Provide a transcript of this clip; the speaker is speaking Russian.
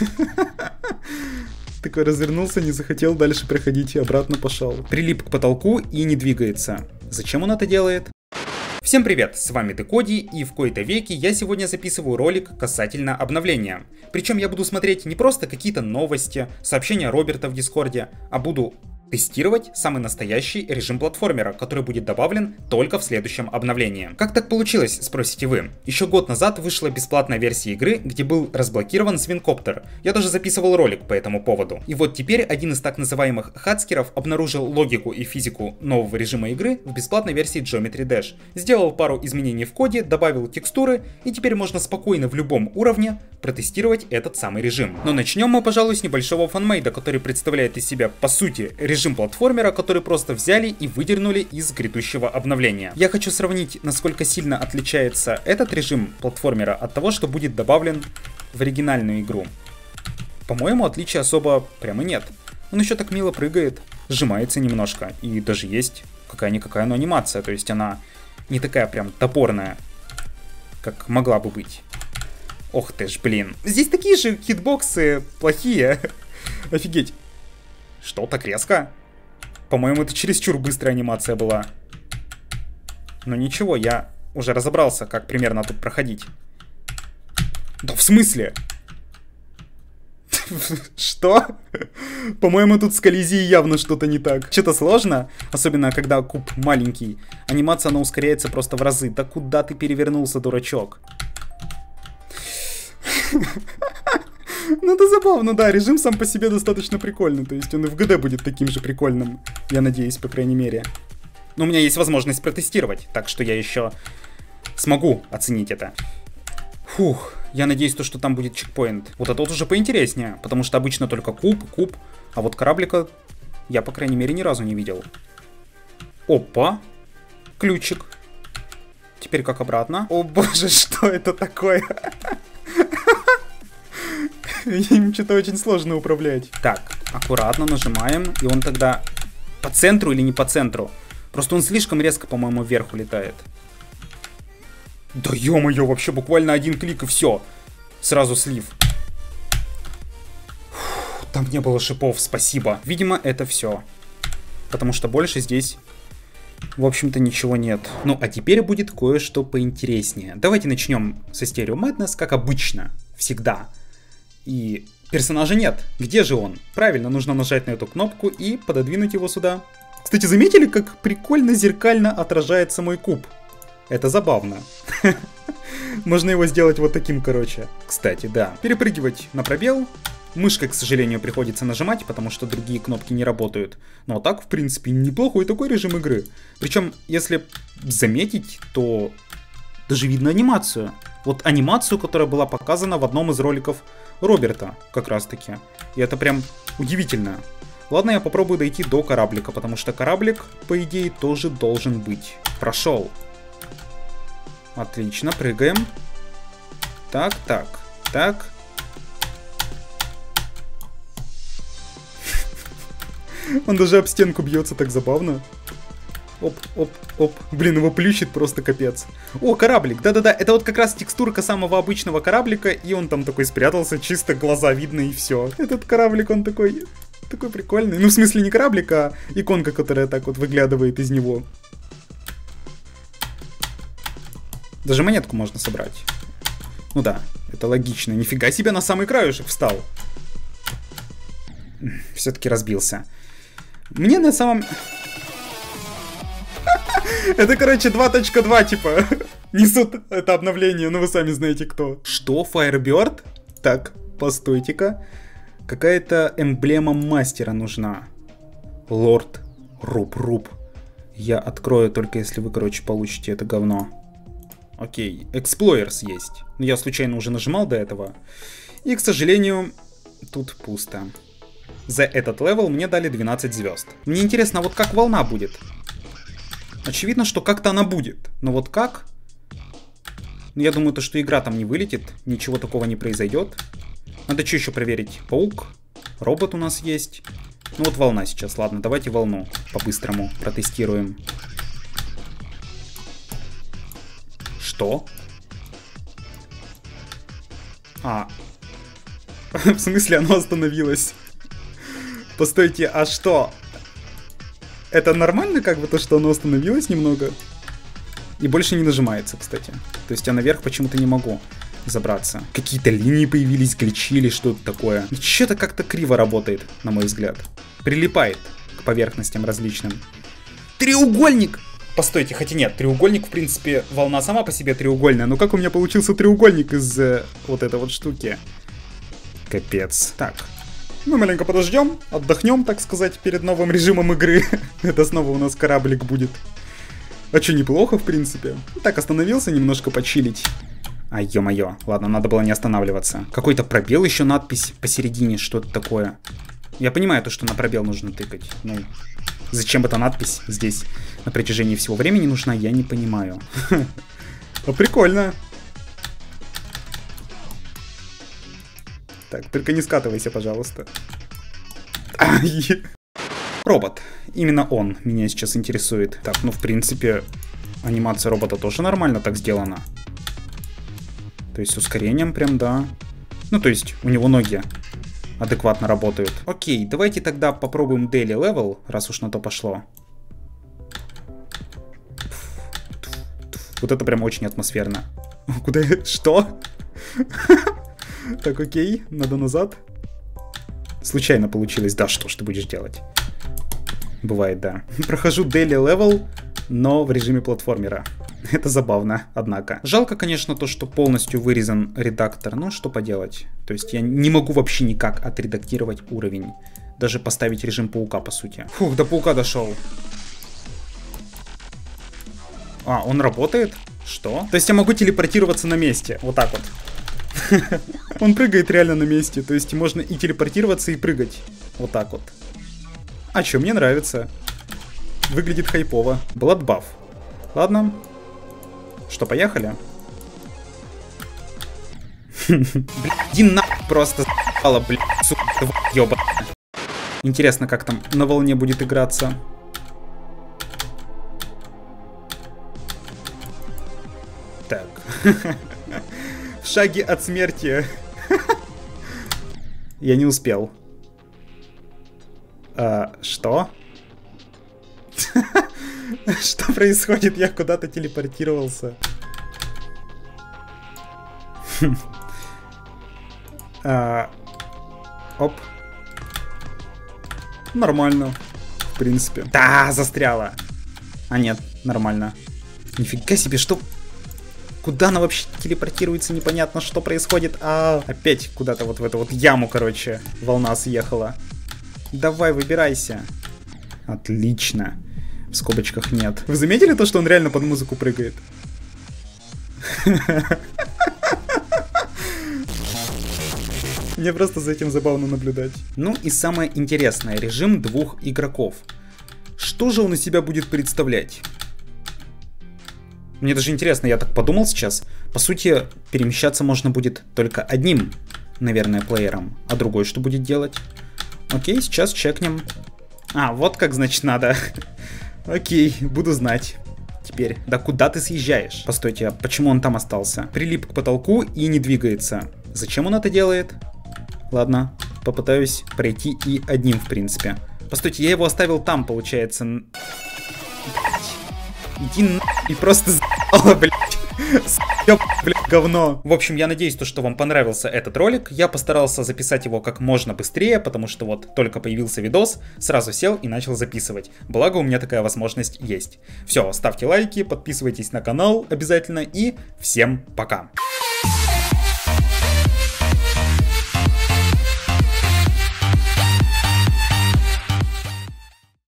Такой развернулся, не захотел дальше проходить и обратно пошел. Прилип к потолку и не двигается. Зачем он это делает? Всем привет, с вами Декоди, и в кои-то веке я сегодня записываю ролик касательно обновления. Причем я буду смотреть не просто какие-то новости, сообщения Роберта в Дискорде, а буду тестировать самый настоящий режим платформера, который будет добавлен только в следующем обновлении. Как так получилось, спросите вы? Еще год назад вышла бесплатная версия игры, где был разблокирован свинкоптер. Я даже записывал ролик по этому поводу. И вот теперь один из так называемых хацкеров обнаружил логику и физику нового режима игры в бесплатной версии Geometry Dash. Сделал пару изменений в коде, добавил текстуры, и теперь можно спокойно в любом уровне протестировать этот самый режим. Но начнем мы, пожалуй, с небольшого фанмейда, который представляет из себя, по сути, режим режим платформера, который просто взяли и выдернули из грядущего обновления. Я хочу сравнить, насколько сильно отличается этот режим платформера от того, что будет добавлен в оригинальную игру. По-моему, отличия особо прямо нет. Он еще так мило прыгает, сжимается немножко, и даже есть какая-никакая, но анимация, то есть она не такая прям топорная, как могла бы быть. Ох ты ж, блин. Здесь такие же хитбоксы плохие. Офигеть. Что, так резко? По-моему, это чересчур быстрая анимация была. Но ничего, я уже разобрался, как примерно тут проходить. Да в смысле? Что? По-моему, тут с коллизией явно что-то не так. Что-то сложно, особенно когда куб маленький. Анимация, она ускоряется просто в разы. Да куда ты перевернулся, дурачок? Ну это забавно, да, режим сам по себе достаточно прикольный, то есть он и в ГД будет таким же прикольным, я надеюсь, по крайней мере. Но у меня есть возможность протестировать, так что я еще смогу оценить это. Фух, я надеюсь, то, что там будет чекпоинт. Вот это вот уже поинтереснее, потому что обычно только куб, куб, а вот кораблика я, по крайней мере, ни разу не видел. Опа, ключик. Теперь как обратно? О боже, что это такое? Им что-то очень сложно управлять. Так, аккуратно нажимаем, и он тогда по центру или не по центру? Просто он слишком резко, по-моему, вверх улетает. Да ё-моё, вообще буквально один клик и все. Сразу слив. Фух, там не было шипов, спасибо. Видимо, это все. Потому что больше здесь, в общем-то, ничего нет. Ну, а теперь будет кое-что поинтереснее. Давайте начнем со стерео Madness, как обычно. Всегда. И персонажа нет. Где же он? Правильно, нужно нажать на эту кнопку и пододвинуть его сюда. Кстати, заметили, как прикольно зеркально отражается мой куб? Это забавно. Можно его сделать вот таким, короче. Кстати, да. Перепрыгивать на пробел. Мышкой, к сожалению, приходится нажимать, потому что другие кнопки не работают. Но так, в принципе, неплохой такой режим игры. Причем, если заметить, то даже видно анимацию. Вот анимацию, которая была показана в одном из роликов Роберта, как раз таки. И это прям удивительно. Ладно, я попробую дойти до кораблика, потому что кораблик, по идее, тоже должен быть. Прошел. Отлично, прыгаем. Так, так, так. Он даже об стенку бьется так забавно. Оп, оп, оп. Блин, его плющит просто капец. О, кораблик. Да-да-да, это вот как раз текстурка самого обычного кораблика, и он там такой спрятался, чисто глаза видно и все. Этот кораблик, он такой... Такой прикольный. Ну, в смысле, не кораблик, а иконка, которая так вот выглядывает из него. Даже монетку можно собрать. Ну да, это логично. Нифига себе на самый краешек встал. Все-таки разбился. Мне на самом... Это, короче, 2.2, типа, несут это обновление, ну вы сами знаете кто. Что, Firebird? Так, постойте-ка. Какая-то эмблема мастера нужна. Лорд Руб-Руб. Я открою только если вы, короче, получите это говно. Окей, Explorers есть. Я случайно уже нажимал до этого. И, к сожалению, тут пусто. За этот левел мне дали 12 звезд. Мне интересно, вот как волна будет? Очевидно, что как-то она будет. Но вот как? Ну, я думаю, то, что игра там не вылетит, ничего такого не произойдет. Надо что еще проверить? Паук, робот у нас есть. Ну вот волна сейчас, ладно, давайте волну по-быстрому протестируем. Что? А. В смысле, оно остановилось? Постойте, а что? Это нормально, как бы, то, что оно остановилось немного? И больше не нажимается, кстати. То есть я наверх почему-то не могу забраться. Какие-то линии появились, гличи или что-то такое. Что-то как-то криво работает, на мой взгляд. Прилипает к поверхностям различным. Треугольник! Постойте, хотя нет, треугольник, в принципе, волна сама по себе треугольная. Но как у меня получился треугольник из э, вот этой вот штуки? Капец. Так, мы маленько подождем, отдохнем, так сказать, перед новым режимом игры. Это снова у нас кораблик будет. А что, неплохо, в принципе. Так, остановился немножко почилить. А, ё-моё. Ладно, надо было не останавливаться. Какой-то пробел еще надпись посередине, что-то такое. Я понимаю то, что на пробел нужно тыкать. Ну, зачем эта надпись здесь на протяжении всего времени нужна, я не понимаю. А прикольно. Так, только не скатывайся, пожалуйста. Робот. Именно он меня сейчас интересует. Так, ну в принципе, анимация робота тоже нормально так сделана. То есть с ускорением прям, да. Ну, то есть у него ноги адекватно работают. Окей, давайте тогда попробуем daily level, раз уж на то пошло. Вот это прям очень атмосферно. Куда я... Что? Так, окей, надо назад. Случайно получилось. Да, что ж ты будешь делать? Бывает, да. Прохожу daily level, но в режиме платформера. Это забавно, однако. Жалко, конечно, то, что полностью вырезан редактор, но что поделать. То есть я не могу вообще никак отредактировать уровень. Даже поставить режим паука, по сути. Фух, до паука дошел. А, он работает? Что? То есть я могу телепортироваться на месте. Вот так вот. Он прыгает реально на месте. То есть можно и телепортироваться, и прыгать. Вот так вот. А что, мне нравится. Выглядит хайпово. Бладбаф. Ладно, что, поехали? Блин, на просто с***ала, блядь, сука, ёба. Интересно, как там на волне будет играться. Так. В шаге от смерти. Я не успел. А, что? Что происходит? Я куда-то телепортировался. а, оп. Нормально. В принципе. Да, застряла. А нет, нормально. Нифига себе, что... Куда она вообще телепортируется, непонятно, что происходит. А, опять куда-то вот в эту вот яму, короче, волна съехала. Давай, выбирайся. Отлично. В скобочках нет. Вы заметили то, что он реально под музыку прыгает? Мне просто за этим забавно наблюдать. Ну и самое интересное, режим двух игроков. Что же он из себя будет представлять? Мне даже интересно, я так подумал сейчас. По сути, перемещаться можно будет только одним, наверное, плеером. А другой что будет делать? Окей, сейчас чекнем. А, вот как значит надо. Окей, буду знать. Теперь, да куда ты съезжаешь? Постойте, а почему он там остался? Прилип к потолку и не двигается. Зачем он это делает? Ладно, попытаюсь пройти и одним, в принципе. Постойте, я его оставил там, получается. Иди на... И просто за***ало, блядь. Съеб, блядь, говно. В общем, я надеюсь, то, что вам понравился этот ролик. Я постарался записать его как можно быстрее, потому что вот только появился видос, сразу сел и начал записывать. Благо, у меня такая возможность есть. Все, ставьте лайки, подписывайтесь на канал обязательно и всем пока.